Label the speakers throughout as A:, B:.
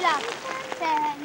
A: Là.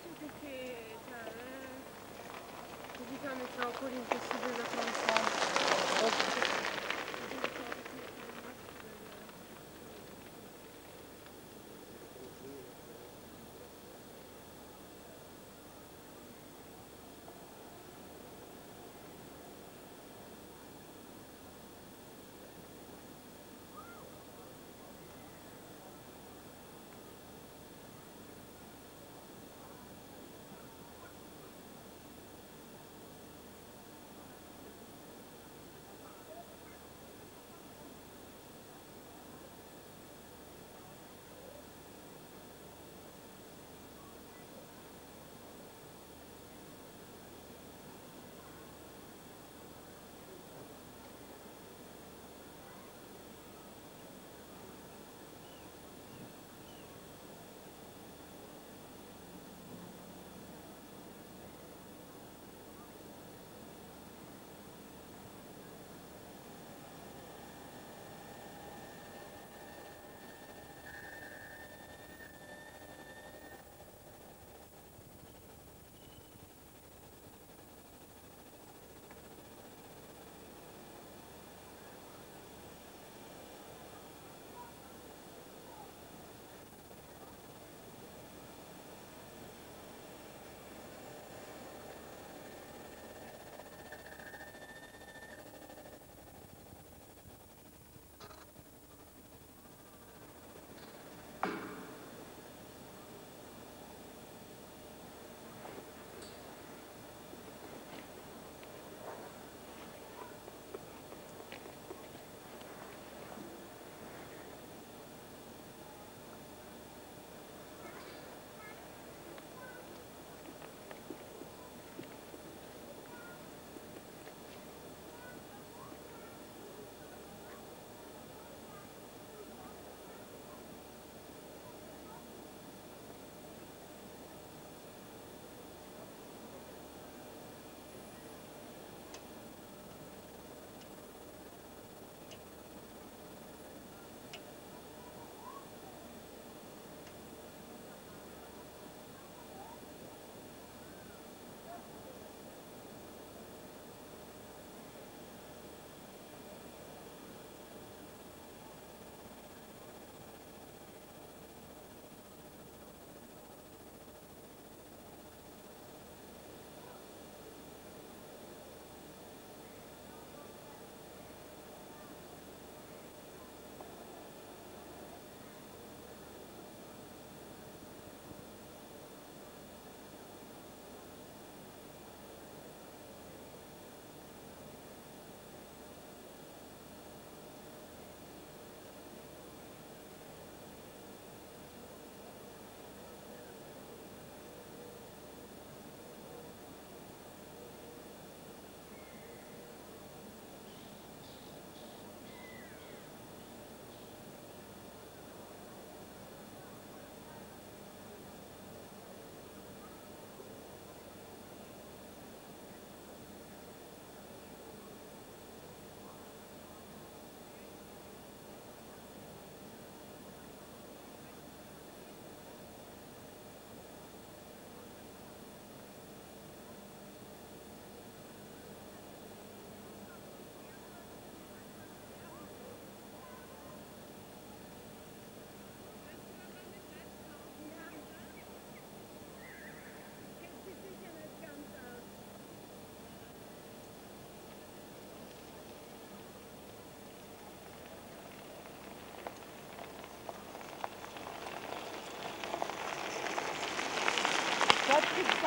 A: Piace perché cioè, è così
B: It's